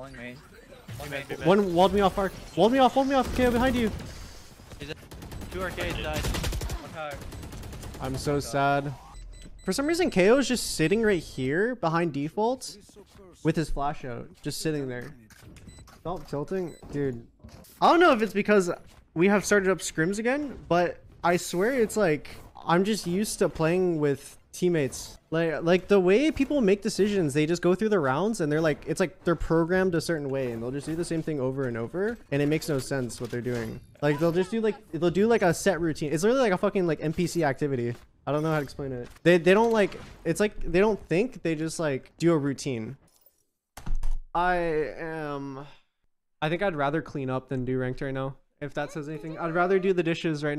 Walling main. One main. One walled me off, Arc. Walled me off, walled me off. KAY/O behind you. Two arcades died. One tire. I'm so sad. For some reason, KAY/O is just sitting right here behind default with his flash out. Just sitting there. Stop tilting. Dude. I don't know if it's because we have started up scrims again, but I swear it's like I'm just used to playing with teammates. Like like the way people make decisions, they just go through the rounds and they're like it's like they're programmed a certain way and they'll just do the same thing over and over and it makes no sense what they're doing. Like they'll just do like they'll do like a set routine. It's literally like a fucking like NPC activity. I don't know how to explain it. They they don't like it's like they don't think, they just like do a routine. I am I think I'd rather clean up than do ranked right now. If that says anything, I'd rather do the dishes right now.